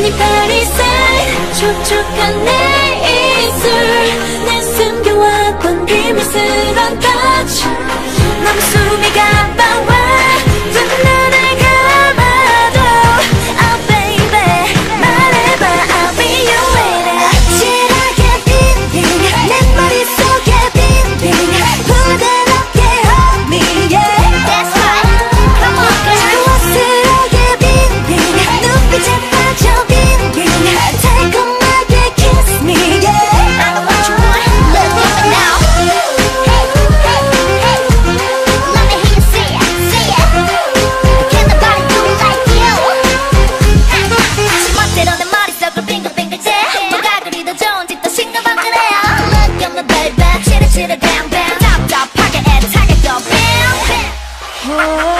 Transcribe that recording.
니 파리새 촉촉한 내 입술. 내 숨겨왔던 비밀스런 touch 넌 숨이 가빠와. 을 감아도 Oh baby. 말해봐. I'll be your waiter 아찔하게 빙빙. 내 머릿속에 빙빙. 부드럽게 hold me yeah That's right. Come on girl. 자꾸 어스러게 빙빙. 눈빛에 hit it to the down, down, top, top, pocket, and target, go bam, bam.